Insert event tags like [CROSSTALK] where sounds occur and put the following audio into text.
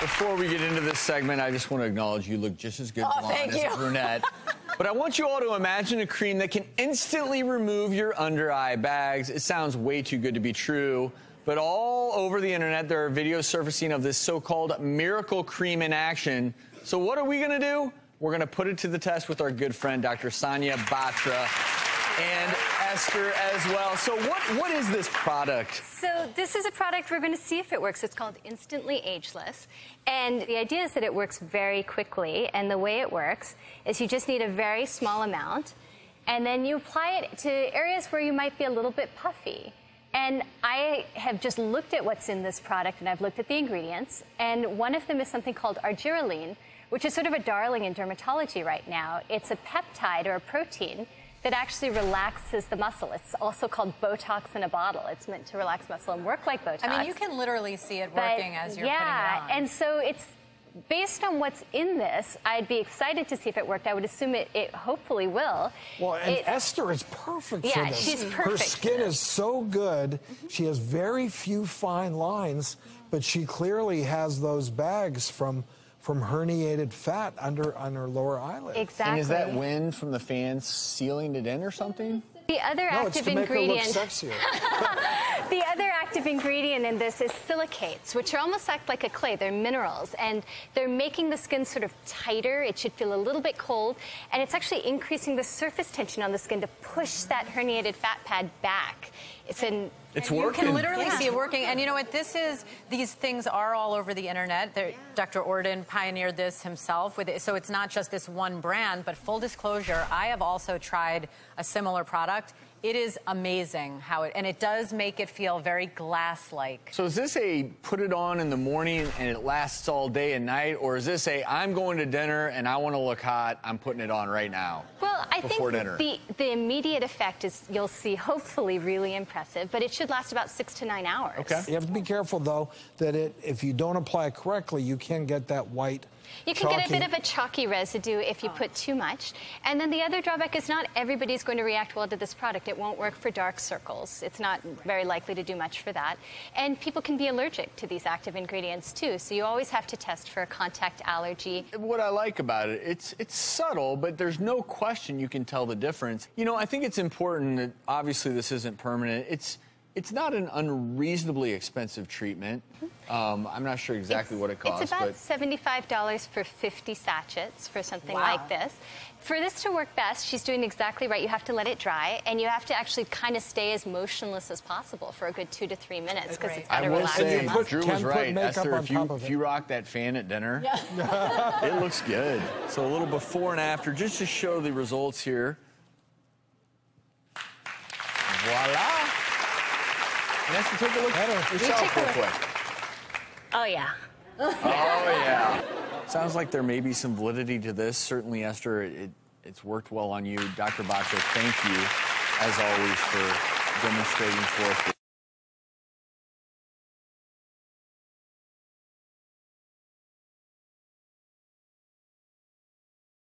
Before we get into this segment, I just want to acknowledge you look just as good Oh, blonde as a brunette. [LAUGHS] but I want you all to imagine a cream that can instantly remove your under eye bags. It sounds way too good to be true. But all over the internet, there are videos surfacing of this so called miracle cream in action. So, what are we going to do? We're going to put it to the test with our good friend, Dr. Sonia Batra, and Esther as well. So, what, what is this product? So this is a product we're going to see if it works. It's called Instantly Ageless. And the idea is that it works very quickly. And the way it works is you just need a very small amount. And then you apply it to areas where you might be a little bit puffy. And I have just looked at what's in this product and I've looked at the ingredients. And one of them is something called argireline, which is sort of a darling in dermatology right now. It's a peptide or a protein that actually relaxes the muscle. It's also called Botox in a bottle. It's meant to relax muscle and work like Botox. I mean, you can literally see it But, working as you're yeah, putting it on. and so it's based on what's in this. I'd be excited to see if it worked. I would assume it, it hopefully will. Well, and It- Esther is perfect Yeah, for this. she's Her perfect for skin is so good. She has very few fine lines, but she clearly has those bags from from herniated fat under on her lower eyelid. exactly. And is that wind from the fans sealing it in or something? the other No, it's active to make her look ingredient? sexier. [LAUGHS] The other active ingredient in this is silicates, which are almost act like a clay. They're minerals, and they're making the skin sort of tighter. It should feel a little bit cold, and it's actually increasing the surface tension on the skin to push that herniated fat pad back. It's an It's You working. can literally Yeah. see it working. And you know what? This is, these things are all over the internet. They're, Dr. Ordon pioneered this himself. With it, so it's not just this one brand, but full disclosure, I have also tried a similar product. It is amazing how it, and it does make it feel very glass-like. So is this a put it on in the morning and it lasts all day and night, or is this a I'm going to dinner and I want to look hot, I'm putting it on right now? Well, I think dinner. the the immediate effect is you'll see hopefully really impressive, but it should last about six to nine hours. Okay. You have to be careful though that it if you don't apply it correctly, you can get that white. You can get a bit of a chalky residue if you put too much. And then the other drawback is not everybody's going to react well to this product. It won't work for dark circles. It's not very likely to do much for that. And people can be allergic to these active ingredients too. So you always have to test for a contact allergy. What I like about it, it's it's subtle, but there's no question you can tell the difference. You know, I think it's important that obviously this isn't permanent. It's it's not an unreasonably expensive treatment. Um, I'm not sure exactly It's- what it costs, It's about but $75 for 50 sachets for something Wow. like this. For this to work best, she's doing exactly right. You have to let it dry, and you have to actually kind of stay as motionless as possible for a good two to three minutes because it's got I to will relax say your you put- Drew was right. Esther, if you if you rock that fan at dinner, [LAUGHS] it looks good. So a little before and after, just to show the results here. Voila. And take a look at yourself real quick. Oh, yeah. Oh yeah. Sounds like there may be some validity to this. Certainly, Esther, it, it's worked well on you. Dr. Batra, thank you, as always, for demonstrating for us.